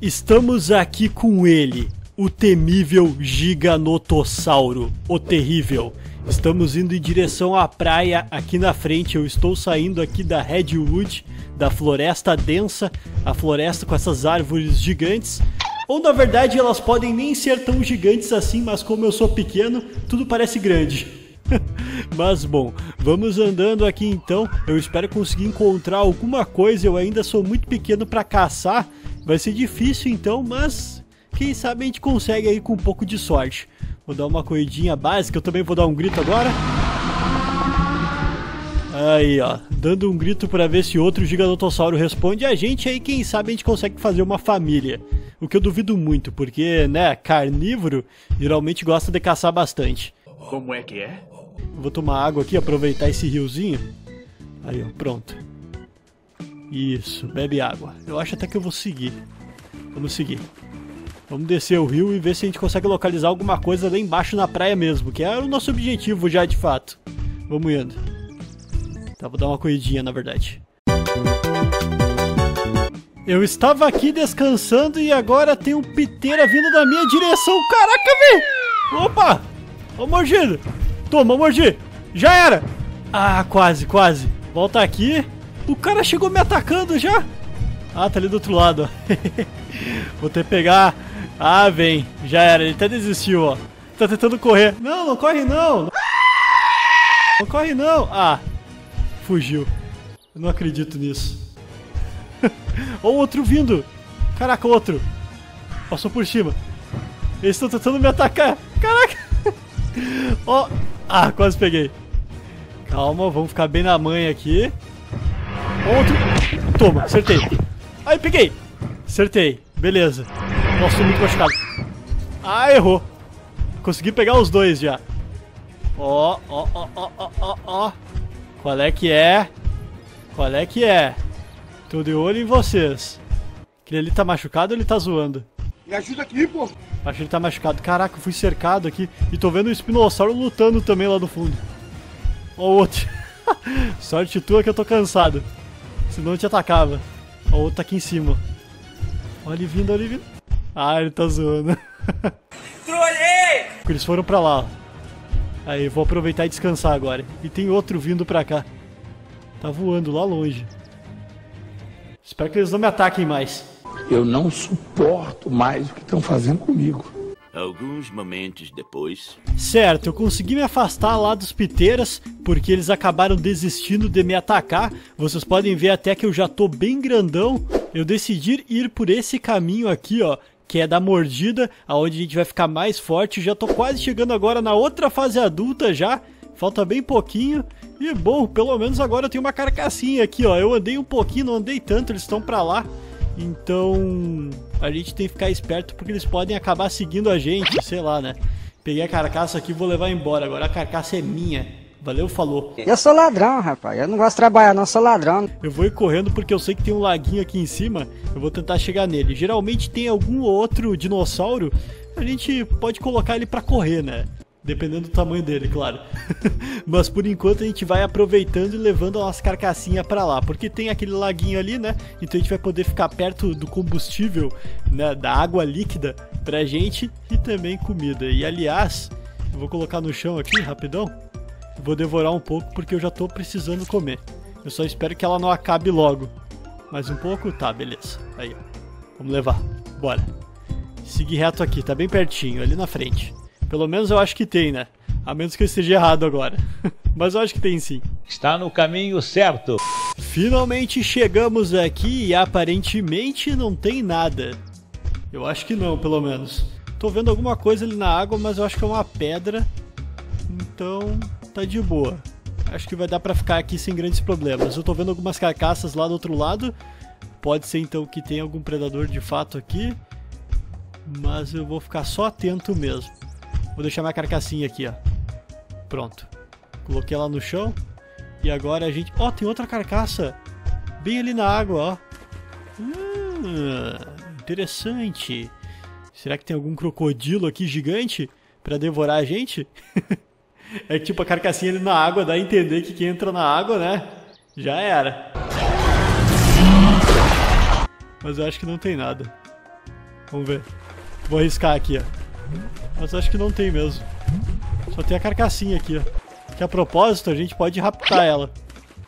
Estamos aqui com ele, o temível Giganotossauro, o terrível. Estamos indo em direção à praia aqui na frente. Eu estou saindo aqui da Redwood, da floresta densa, a floresta com essas árvores gigantes. Ou na verdade elas podem nem ser tão gigantes assim, mas como eu sou pequeno, tudo parece grande. mas bom, vamos andando aqui então. Eu espero conseguir encontrar alguma coisa. Eu ainda sou muito pequeno para caçar. Vai ser difícil então, mas quem sabe a gente consegue aí com um pouco de sorte. Vou dar uma corridinha básica, eu também vou dar um grito agora. Aí, ó, dando um grito para ver se outro giganotossauro responde a gente, aí quem sabe a gente consegue fazer uma família. O que eu duvido muito, porque, né, carnívoro geralmente gosta de caçar bastante. Como é que é? Vou tomar água aqui, aproveitar esse riozinho. Aí, ó, pronto. Isso, bebe água. Eu acho até que eu vou seguir. Vamos seguir. Vamos descer o rio e ver se a gente consegue localizar alguma coisa lá embaixo na praia mesmo, que é o nosso objetivo já de fato. Vamos indo. Tá, vou dar uma corridinha na verdade. Eu estava aqui descansando e agora tem um piteira vindo da minha direção. Caraca, velho! Opa! Ô, mordido! Toma, mordi! Já era! Ah, quase, quase. Volta aqui. O cara chegou me atacando já. Ah, tá ali do outro lado. Vou ter que pegar. Ah, vem. Já era, ele até desistiu, ó. Tá tentando correr. Não, não corre não. Não corre não. Ah, fugiu. Eu não acredito nisso. Ó, outro vindo. Caraca, outro. Passou por cima. Eles estão tentando me atacar. Caraca. Ó. Ah, quase peguei. Calma, vamos ficar bem na manha aqui. Outro. Toma, acertei. Aí, peguei. Acertei. Beleza. Nossa, tô muito machucado. Ah, errou. Consegui pegar os dois já. Ó, ó, ó, ó, ó, ó, ó. Qual é que é? Qual é que é? Tô de olho em vocês. Aquele ali tá machucado ou ele tá zoando? Me ajuda aqui, pô. Acho que ele tá machucado. Caraca, eu fui cercado aqui. E tô vendo o espinossauro lutando também lá no fundo. Ó o outro. Sorte tua que eu tô cansado. Senão eu te atacava. O outro tá aqui em cima. Olha ele vindo, olha ele vindo. Ah, ele tá zoando. Trolhei! Eles foram pra lá, ó. Aí, vou aproveitar e descansar agora. E tem outro vindo pra cá. Tá voando lá longe. Espero que eles não me ataquem mais. Eu não suporto mais o que estão fazendo comigo. Alguns momentos depois. Certo, eu consegui me afastar lá dos piteiras, porque eles acabaram desistindo de me atacar. Vocês podem ver até que eu já tô bem grandão. Eu decidi ir por esse caminho aqui, ó, que é da mordida, aonde a gente vai ficar mais forte. Já tô quase chegando agora na outra fase adulta já. Falta bem pouquinho. E bom, pelo menos agora eu tenho uma carcassinha aqui, ó. Eu andei um pouquinho, não andei tanto, eles estão pra lá. Então, a gente tem que ficar esperto porque eles podem acabar seguindo a gente, sei lá, né? Peguei a carcaça aqui e vou levar embora. Agora a carcaça é minha. Valeu, falou. Eu sou ladrão, rapaz. Eu não gosto de trabalhar, não. Eu sou ladrão. Eu vou ir correndo porque eu sei que tem um laguinho aqui em cima. Eu vou tentar chegar nele. Geralmente tem algum outro dinossauro. A gente pode colocar ele pra correr, né? Dependendo do tamanho dele, claro. Mas por enquanto a gente vai aproveitando e levando a nossa carcassinha pra lá. Porque tem aquele laguinho ali, né? Então a gente vai poder ficar perto do combustível, né? Da água líquida pra gente e também comida. E aliás, vou colocar no chão aqui, rapidão. Vou devorar um pouco porque eu já tô precisando comer. Eu só espero que ela não acabe logo. Mais um pouco? Tá, beleza. Aí, ó. Vamos levar. Bora. Seguir reto aqui, tá bem pertinho, ali na frente. Pelo menos eu acho que tem, né? A menos que eu esteja errado agora. Mas eu acho que tem sim. Está no caminho certo. Finalmente chegamos aqui e aparentemente não tem nada. Eu acho que não, pelo menos. Tô vendo alguma coisa ali na água, mas eu acho que é uma pedra. Então, tá de boa. Acho que vai dar pra ficar aqui sem grandes problemas. Eu tô vendo algumas carcaças lá do outro lado. Pode ser então que tenha algum predador de fato aqui. Mas eu vou ficar só atento mesmo. Vou deixar minha carcassinha aqui, ó. Pronto. Coloquei ela no chão. E agora a gente... Ó, oh, tem outra carcaça. Bem ali na água, ó. Hum, interessante. Será que tem algum crocodilo aqui gigante para devorar a gente? é tipo a carcassinha ali na água, dá a entender que quem entra na água, né? Já era. Mas eu acho que não tem nada. Vamos ver. Vou arriscar aqui, ó. Mas acho que não tem mesmo. Só tem a carcassinha aqui, ó. Que a propósito, a gente pode raptar ela.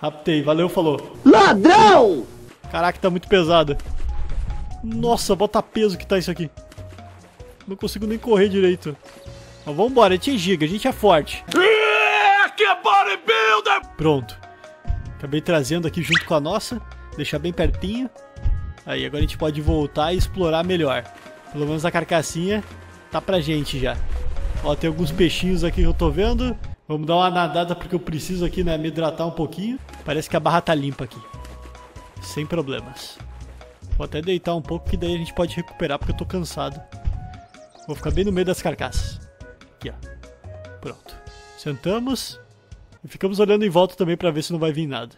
Raptei, valeu, falou. Ladrão! Caraca, tá muito pesada. Nossa, bota peso que tá isso aqui. Não consigo nem correr direito. Mas vambora, a gente é giga, a gente é forte. Que bodybuilder! Pronto. Acabei trazendo aqui junto com a nossa. Deixar bem pertinho. Aí, agora a gente pode voltar e explorar melhor. Pelo menos a carcassinha tá pra gente já. Ó, tem alguns peixinhos aqui que eu tô vendo. Vamos dar uma nadada porque eu preciso aqui, né, me hidratar um pouquinho. Parece que a barra tá limpa aqui. Sem problemas. Vou até deitar um pouco que daí a gente pode recuperar porque eu tô cansado. Vou ficar bem no meio das carcaças. Aqui, ó. Pronto. Sentamos. E ficamos olhando em volta também pra ver se não vai vir nada.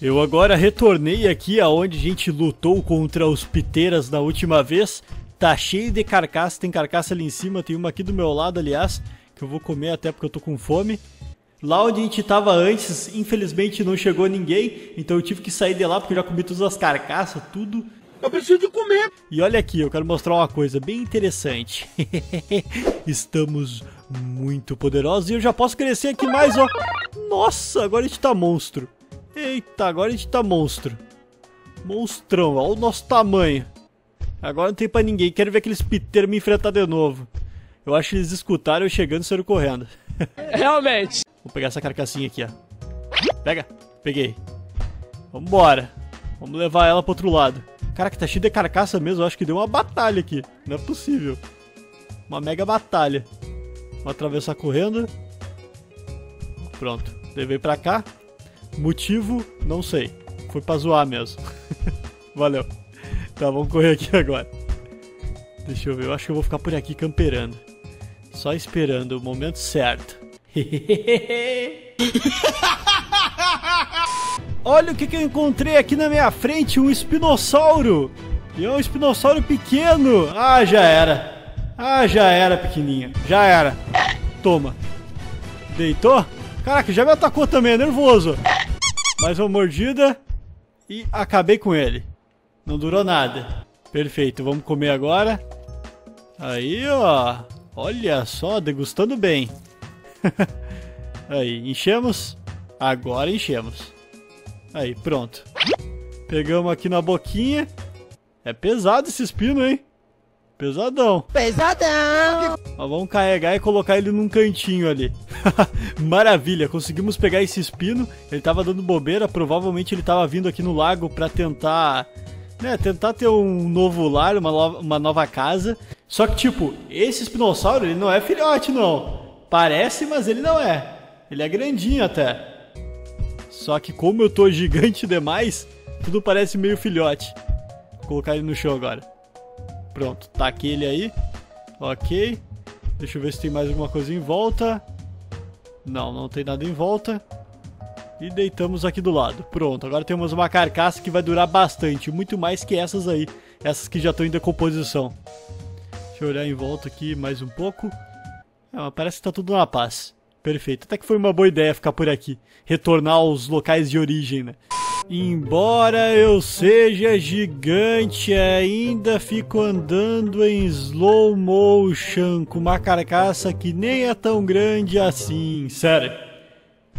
Eu agora retornei aqui aonde a gente lutou contra os piteiras da última vez. Tá cheio de carcaça, tem carcaça ali em cima, tem uma aqui do meu lado, aliás, que eu vou comer até porque eu tô com fome. Lá onde a gente tava antes, infelizmente não chegou ninguém, então eu tive que sair de lá porque eu já comi todas as carcaças, tudo. Eu preciso de comer. E olha aqui, eu quero mostrar uma coisa bem interessante. Estamos muito poderosos e eu já posso crescer aqui mais, ó. Nossa, agora a gente tá monstro. Eita, agora a gente tá monstro. Monstrão, olha o nosso tamanho. Agora não tem pra ninguém, quero ver aqueles piteiros me enfrentar de novo. Eu acho que eles escutaram eu chegando e saíram correndo. Realmente. Vou pegar essa carcassinha aqui, ó. Pega. Peguei. Vambora. Vamos levar ela pro outro lado. Caraca, tá cheio de carcaça mesmo. Eu acho que deu uma batalha aqui. Não é possível. Uma mega batalha. Vou atravessar correndo. Pronto. Levei pra cá. Motivo, não sei. Foi pra zoar mesmo. Valeu. Tá, vamos correr aqui agora. Deixa eu ver. Eu acho que eu vou ficar por aqui camperando. Só esperando o momento certo. Olha o que, que eu encontrei aqui na minha frente, um espinossauro. E é um espinossauro pequeno. Ah, já era. Ah, já era, pequenininha. Já era. Toma. Deitou? Caraca, já me atacou também, é nervoso. Mais uma mordida. E acabei com ele. Não durou nada. Perfeito, vamos comer agora. Aí, ó. Olha só, degustando bem. Aí, enchemos. Agora enchemos. Aí, pronto. Pegamos aqui na boquinha. É pesado esse espino, hein? Pesadão. Pesadão. Mas vamos carregar e colocar ele num cantinho ali. Maravilha, conseguimos pegar esse espino. Ele tava dando bobeira, provavelmente ele tava vindo aqui no lago pra tentar, né, tentar ter um novo lar, uma, lo- uma nova casa. Só que tipo, esse espinossauro, ele não é filhote não. Parece, mas ele não é. Ele é grandinho até. Só que como eu tô gigante demais, tudo parece meio filhote. Vou colocar ele no chão agora. Pronto, tá aquele aí. Ok. Deixa eu ver se tem mais alguma coisa em volta. Não, não tem nada em volta. E deitamos aqui do lado. Pronto, agora temos uma carcaça que vai durar bastante. Muito mais que essas aí. Essas que já estão em decomposição. Deixa eu olhar em volta aqui mais um pouco. É, parece que tá tudo na paz. Perfeito. Até que foi uma boa ideia ficar por aqui. Retornar aos locais de origem, né? Embora eu seja gigante, ainda fico andando em slow motion com uma carcaça que nem é tão grande assim. Sério.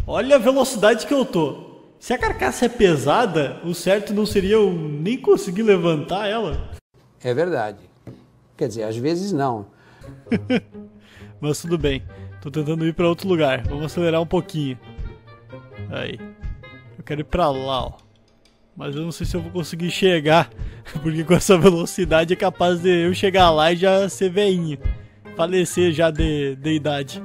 Olha a velocidade que eu tô. Se a carcaça é pesada, o certo não seria eu nem conseguir levantar ela? É verdade. Quer dizer, às vezes não. Mas tudo bem. Tô tentando ir pra outro lugar. Vamos acelerar um pouquinho. Aí. Eu quero ir pra lá, ó. Mas eu não sei se eu vou conseguir chegar. Porque com essa velocidade é capaz de eu chegar lá e já ser veinho. Falecer já de, de idade.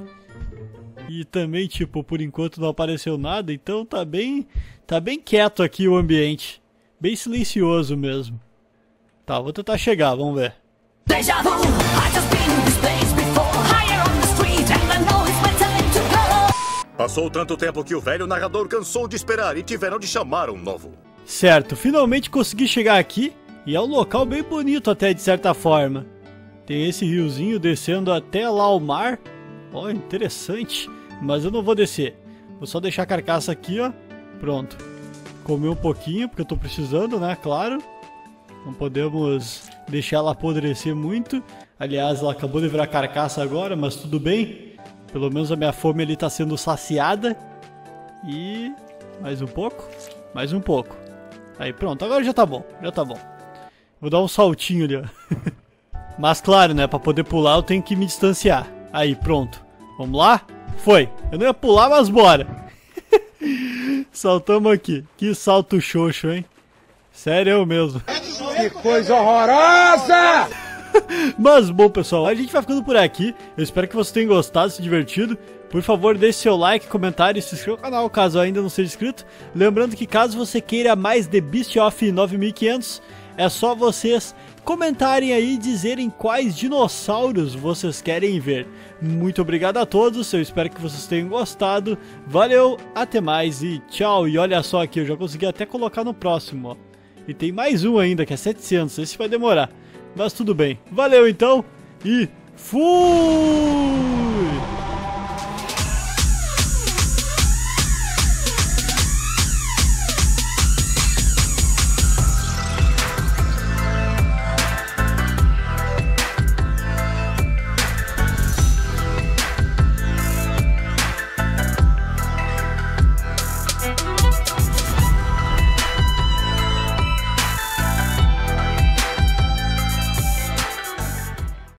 E também, tipo, por enquanto não apareceu nada, então tá bem. Tá bem quieto aqui o ambiente. Bem silencioso mesmo. Tá, vou tentar chegar, vamos ver. Deja vu, I just been in this place before. Higher on the street, and I know it's my time to go. Passou tanto tempo que o velho narrador cansou de esperar e tiveram de chamar um novo. Certo, finalmente consegui chegar aqui e é um local bem bonito até de certa forma. Tem esse riozinho descendo até lá ao mar. Ó, interessante. Mas eu não vou descer. Vou só deixar a carcaça aqui, ó. Pronto. Comer um pouquinho, porque eu tô precisando, né? Claro. Não podemos deixar ela apodrecer muito. Aliás, ela acabou de virar carcaça agora, mas tudo bem. Pelo menos a minha fome ali tá sendo saciada. E mais um pouco, mais um pouco. Aí pronto, agora já tá bom, já tá bom. Vou dar um saltinho ali, ó. Mas claro, né, pra poder pular eu tenho que me distanciar. Aí, pronto. Vamos lá? Foi. Eu não ia pular, mas bora. Saltamos aqui. Que salto xoxo, hein? Sério eu mesmo. Que coisa horrorosa! Mas bom, pessoal, a gente vai ficando por aqui. Eu espero que vocês tenham gostado, se divertido. Por favor, deixe seu like, comentário e se inscreva no canal caso ainda não seja inscrito. Lembrando que caso você queira mais The Beast of 9500, é só vocês comentarem aí e dizerem quais dinossauros vocês querem ver. Muito obrigado a todos, eu espero que vocês tenham gostado. Valeu, até mais e tchau. E olha só aqui, eu já consegui até colocar no próximo, ó. E tem mais um ainda, que é 700, esse vai demorar. Mas tudo bem. Valeu então e fui!